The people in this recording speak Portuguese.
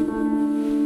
Música